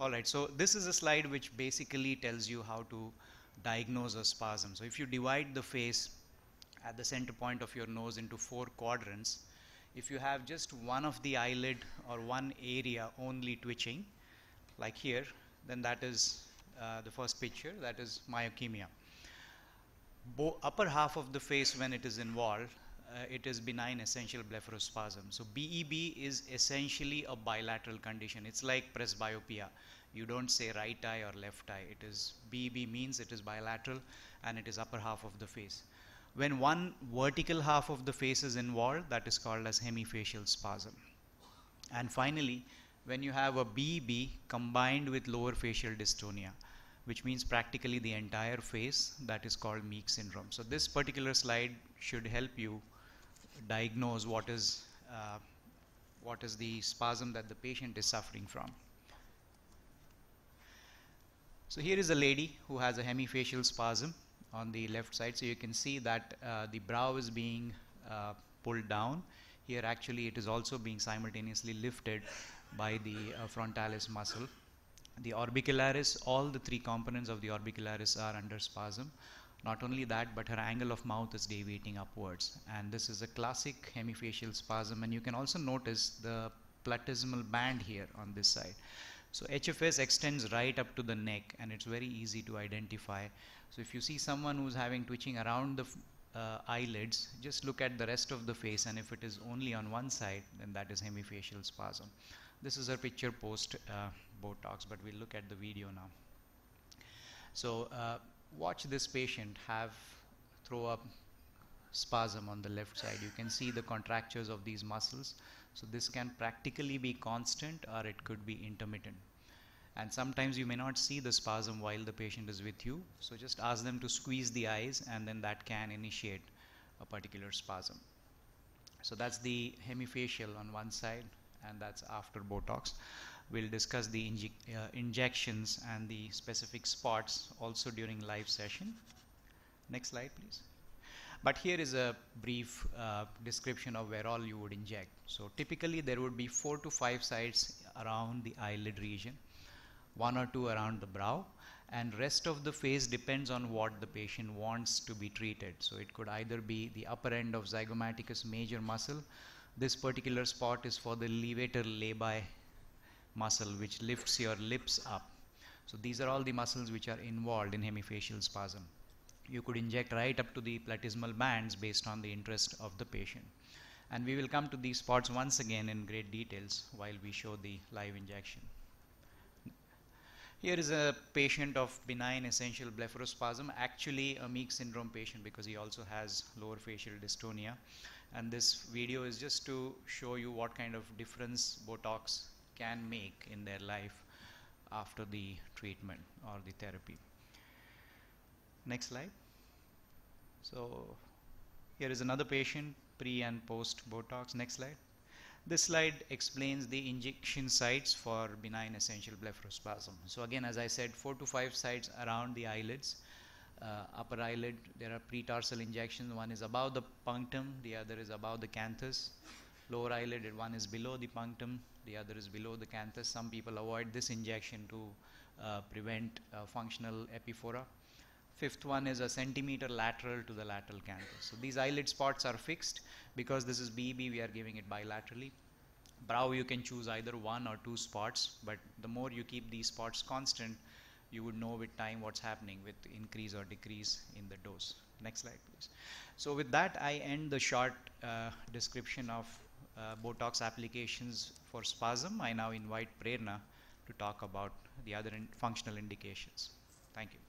All right, so this is a slide which basically tells you how to diagnose a spasm. So if you divide the face at the center point of your nose into four quadrants, if you have just one of the eyelid or one area only twitching, like here, then that is uh, the first picture, that is myokymia. Bo upper half of the face when it is involved, uh, it is benign essential blepharospasm. So BEB is essentially a bilateral condition. It's like presbyopia. You don't say right eye or left eye. It is BEB means it is bilateral and it is upper half of the face. When one vertical half of the face is involved, that is called as hemifacial spasm. And finally, when you have a BEB combined with lower facial dystonia, which means practically the entire face, that is called Meige syndrome. So this particular slide should help you diagnose what is uh, what is the spasm that the patient is suffering from. So here is a lady who has a hemifacial spasm on the left side. So you can see that uh, the brow is being uh, pulled down. Here actually it is also being simultaneously lifted by the uh, frontalis muscle. The orbicularis, all the three components of the orbicularis are under spasm. Not only that, but her angle of mouth is deviating upwards. And this is a classic hemifacial spasm. And you can also notice the platysmal band here on this side. So HFS extends right up to the neck and it's very easy to identify. So if you see someone who's having twitching around the uh, eyelids, just look at the rest of the face and if it is only on one side, then that is hemifacial spasm. This is a picture post uh, Botox, but we'll look at the video now. So uh, watch this patient have throw up spasm on the left side. You can see the contractures of these muscles. So this can practically be constant or it could be intermittent. And sometimes you may not see the spasm while the patient is with you. So just ask them to squeeze the eyes and then that can initiate a particular spasm. So that's the hemifacial on one side and that's after Botox. We'll discuss the uh, injections and the specific spots also during live session. Next slide, please. But here is a brief uh, description of where all you would inject. So typically there would be four to five sites around the eyelid region, one or two around the brow, and rest of the face depends on what the patient wants to be treated. So it could either be the upper end of zygomaticus major muscle. This particular spot is for the levator labii muscle which lifts your lips up. So these are all the muscles which are involved in hemifacial spasm. You could inject right up to the platysmal bands based on the interest of the patient. And we will come to these spots once again in great details while we show the live injection. Here is a patient of benign essential blepharospasm, actually a Meige syndrome patient because he also has lower facial dystonia. And this video is just to show you what kind of difference Botox can make in their life after the treatment or the therapy. Next slide. So here is another patient pre and post Botox. Next slide. This slide explains the injection sites for benign essential blepharospasm. So again, as I said, four to five sites around the eyelids. Uh, upper eyelid, there are pretarsal injections. One is above the punctum, the other is above the canthus. Lower eyelid, one is below the punctum, the other is below the canthus. Some people avoid this injection to uh, prevent uh, functional epiphora. Fifth one is a centimeter lateral to the lateral canthus. So these eyelid spots are fixed because this is BEB, we are giving it bilaterally. Brow, you can choose either one or two spots, but the more you keep these spots constant, you would know with time what's happening with increase or decrease in the dose. Next slide, please. So with that, I end the short uh, description of uh, Botox applications for spasm. I now invite Prerana to talk about the other in functional indications. Thank you.